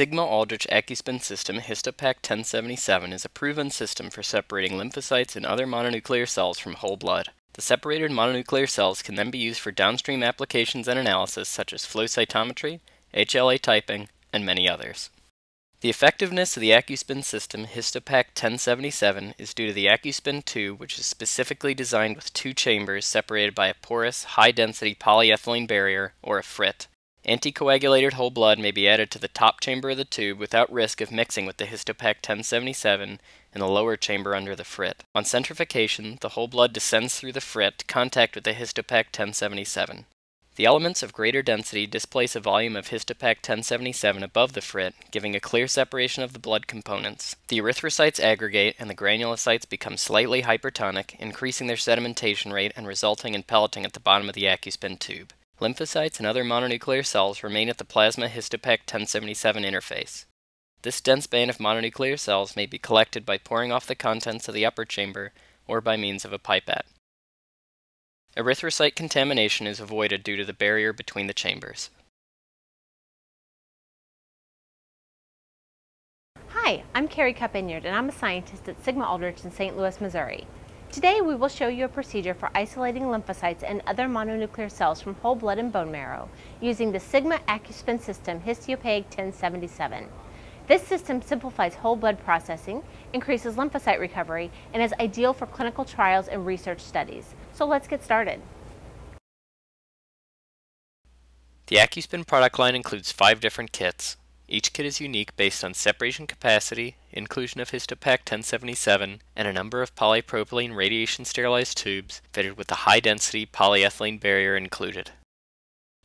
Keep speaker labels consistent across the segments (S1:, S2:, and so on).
S1: Sigma Aldrich AccuSpin system Histopaque 1077 is a proven system for separating lymphocytes and other mononuclear cells from whole blood. The separated mononuclear cells can then be used for downstream applications and analysis such as flow cytometry, HLA typing, and many others. The effectiveness of the AccuSpin system Histopaque 1077 is due to the AccuSpin tube which is specifically designed with two chambers separated by a porous, high-density polyethylene barrier, or a FRIT. Anticoagulated whole blood may be added to the top chamber of the tube without risk of mixing with the Histopaque 1077 in the lower chamber under the FRIT. On centrifugation, the whole blood descends through the FRIT to contact with the Histopaque 1077. The elements of greater density displace a volume of Histopaque 1077 above the frit, giving a clear separation of the blood components. The erythrocytes aggregate and the granulocytes become slightly hypertonic, increasing their sedimentation rate and resulting in pelleting at the bottom of the AccuSpin tube. Lymphocytes and other mononuclear cells remain at the plasma Histopaque 1077 interface. This dense band of mononuclear cells may be collected by pouring off the contents of the upper chamber or by means of a pipette. Erythrocyte contamination is avoided due to the barrier between the chambers.
S2: Hi, I'm Carrie Cup-Inyard and I'm a scientist at Sigma Aldrich in St. Louis, Missouri. Today we will show you a procedure for isolating lymphocytes and other mononuclear cells from whole blood and bone marrow using the Sigma AccuSpin system Histopaque 1077. This system simplifies whole blood processing, increases lymphocyte recovery, and is ideal for clinical trials and research studies. So let's get started.
S1: The AccuSpin product line includes five different kits. Each kit is unique based on separation capacity, inclusion of Histopaque 1077, and a number of polypropylene radiation sterilized tubes fitted with a high density polyethylene barrier included.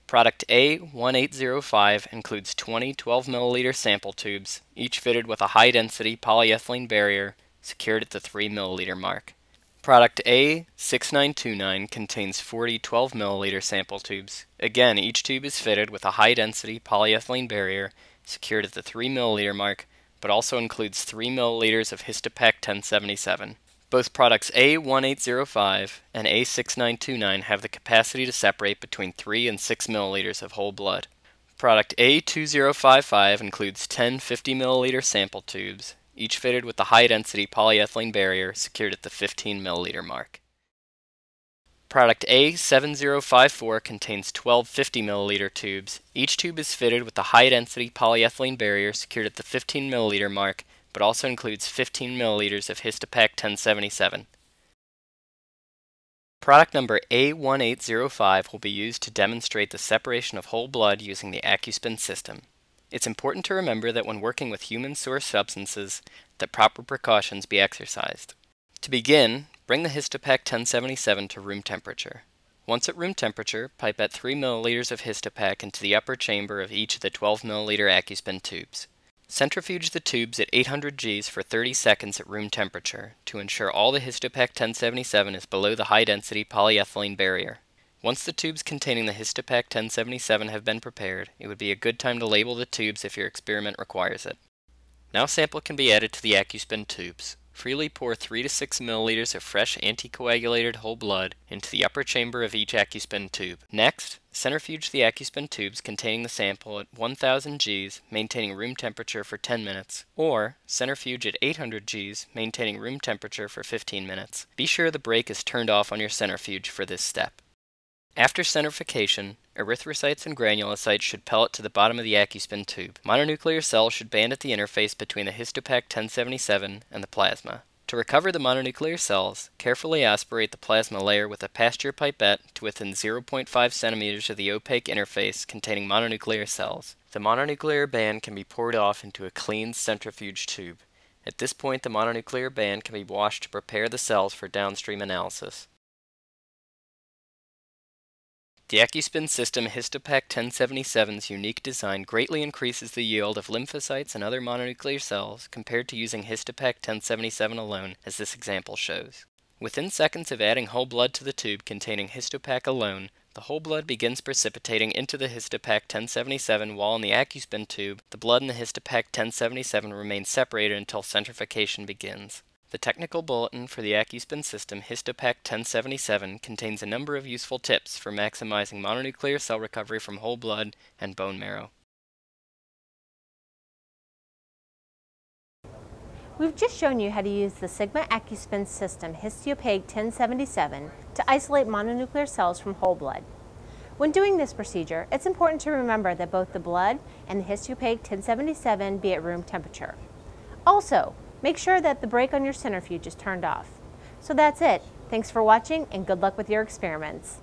S1: Product A1805 includes 20 12 milliliter sample tubes, each fitted with a high density polyethylene barrier secured at the 3 milliliter mark. Product A6929 contains 40 12 milliliter sample tubes. Again, each tube is fitted with a high density polyethylene barrier secured at the 3 milliliter mark, but also includes 3 milliliters of Histopaque 1077. Both products A1805 and A6929 have the capacity to separate between 3 and 6 milliliters of whole blood. Product A2055 includes 10 50 milliliter sample tubes, each fitted with the high density polyethylene barrier secured at the 15 milliliter mark. Product A7054 contains 12 50 milliliter tubes. Each tube is fitted with a high density polyethylene barrier secured at the 15 milliliter mark but also includes 15 milliliters of Histopaque 1077. Product number A1805 will be used to demonstrate the separation of whole blood using the AccuSpin system. It's important to remember that when working with human source substances, that proper precautions be exercised. To begin, bring the Histopaque 1077 to room temperature. Once at room temperature, pipette 3 milliliters of Histopaque into the upper chamber of each of the 12 milliliter AccuSpin tubes. Centrifuge the tubes at 800 Gs for 30 seconds at room temperature to ensure all the Histopaque 1077 is below the high-density polyethylene barrier. Once the tubes containing the Histopaque 1077 have been prepared, it would be a good time to label the tubes if your experiment requires it. Now sample can be added to the AccuSpin tubes. Freely pour 3 to 6 milliliters of fresh anticoagulated whole blood into the upper chamber of each AccuSpin tube. Next, centrifuge the AccuSpin tubes containing the sample at 1000 Gs, maintaining room temperature for 10 minutes, or centrifuge at 800 Gs, maintaining room temperature for 15 minutes. Be sure the brake is turned off on your centrifuge for this step. After centrifugation, erythrocytes and granulocytes should pellet to the bottom of the AccuSpin tube. Mononuclear cells should band at the interface between the Histopaque 1077 and the plasma. To recover the mononuclear cells, carefully aspirate the plasma layer with a Pasteur pipette to within 0.5 centimeters of the opaque interface containing mononuclear cells. The mononuclear band can be poured off into a clean centrifuge tube. At this point, the mononuclear band can be washed to prepare the cells for downstream analysis. The AccuSpin system Histopaque 1077's unique design greatly increases the yield of lymphocytes and other mononuclear cells compared to using Histopaque 1077 alone, as this example shows. Within seconds of adding whole blood to the tube containing Histopaque alone, the whole blood begins precipitating into the Histopaque 1077 while in the AccuSpin tube, the blood in the Histopaque 1077 remains separated until centrifugation begins. The technical bulletin for the AccuSpin system Histopaque 1077 contains a number of useful tips for maximizing mononuclear cell recovery from whole blood and bone marrow.
S2: We've just shown you how to use the Sigma AccuSpin system Histopaque 1077 to isolate mononuclear cells from whole blood. When doing this procedure, it's important to remember that both the blood and the Histopaque 1077 be at room temperature. Also, make sure that the brake on your centrifuge is turned off. So that's it. Thanks for watching and good luck with your experiments.